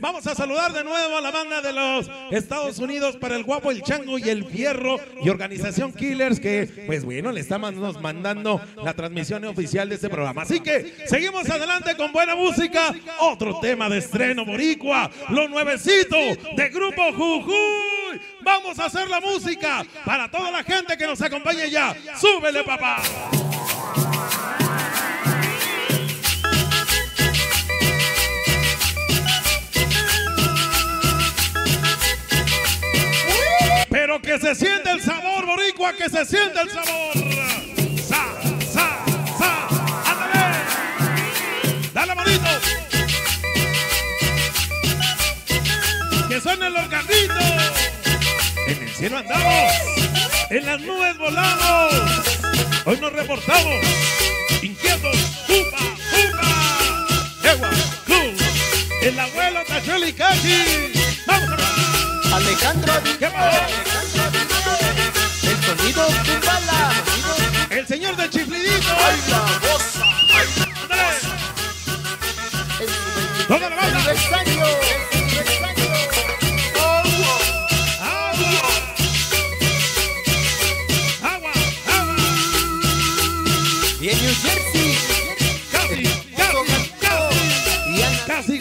Vamos a saludar de nuevo a la banda de los Estados Unidos para el guapo, el chango y el fierro y organización Killers que, pues bueno, le estamos mandando la transmisión oficial de este programa. Así que seguimos adelante con buena música. Otro tema de estreno boricua, lo nuevecito de Grupo Jujuy. Vamos a hacer la música para toda la gente que nos acompañe ya. Súbele, papá. Que se siente el sabor, boricua, que se siente el sabor. Sa, sa, sa, ándale. Dale, manito. Que suene el organito. En el cielo andamos. En las nubes volamos. Hoy nos reportamos. Inquietos. Upa, upa. Egua, club. El abuelo Tacholi Cachi. Vamos a ver. Alejandro ¿Qué pasa? El sonido Tumbala. El señor del chiflidito. Ay, la. Ándale. Toda la banda. Aniversario. Agua. Agua. Agua. Y en New Jersey. Casi, casi, casi. Y Ana. Casi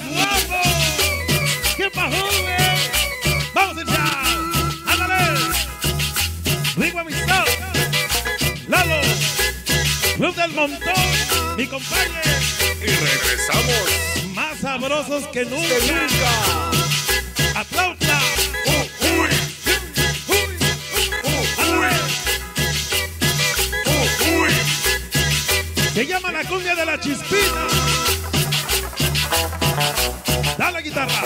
del Montón. Mi compañero. Y regresamos. Más sabrosos que Que nunca. nunca. Aplauda. Uy, Ándale. uy. Se llama la cumbia de la chispita. Dale guitarra.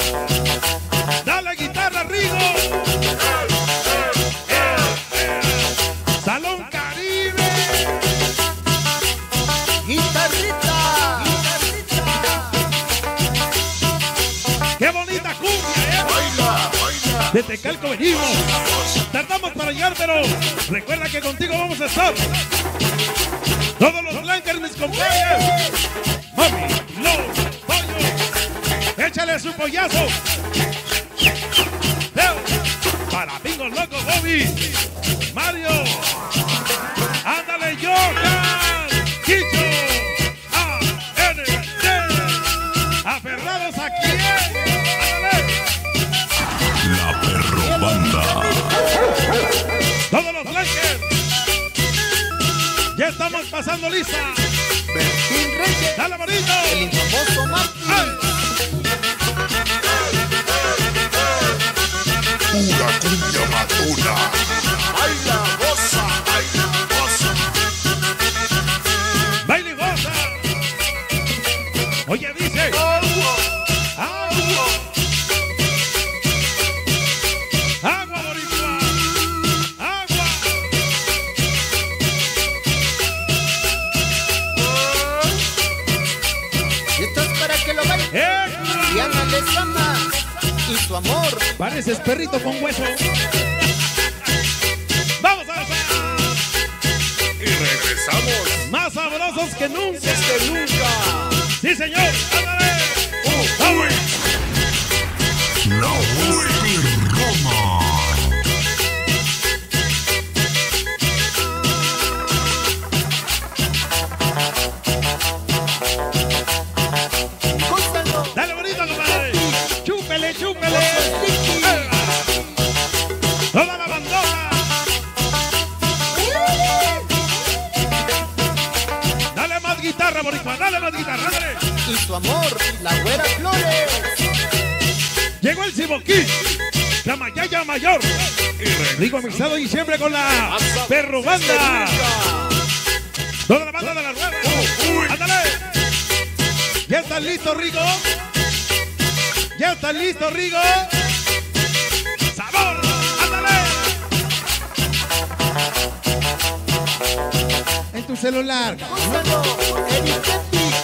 Dale baila. De Tecalco venimos. Tardamos para llegar, pero recuerda que contigo vamos a estar. Todos los blancos, mis compañeros. Mami, los pollos. Échale su pollazo. Para Bingo Loco, Bobby. Mario. Blancos. Ya estamos pasando lista. Bertín Reyes. Dale, bonito. El infamoso. Pura cumbia matona. Baila, goza, baila, goza. Baile y goza. Oye, dice. Agua. Y Ana les ama. Y su amor. Pareces perrito con hueso. Vamos a gozar. y regresamos. Más sabrosos que nunca. Que nunca. Sí, señor. Rico mixado y siempre con la perro banda. Toda la banda de la nueva. Ándale. ¿Ya están listos, Rigo? ¿Ya están listos, Rigo? ¡Sabor! ¡Ándale! En tu celular.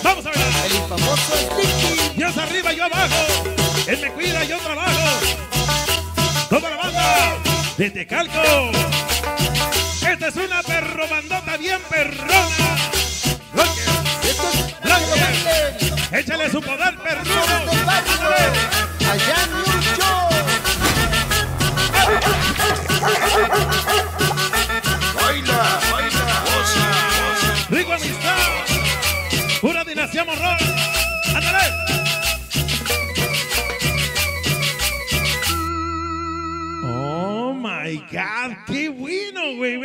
Vamos a ver. El Sticky. Dios arriba, yo abajo. Él me cuida, yo trabajo. Toda la banda de Tecalco. Esta es una perro bandota bien perrona. Oh my God, qué bueno, güey.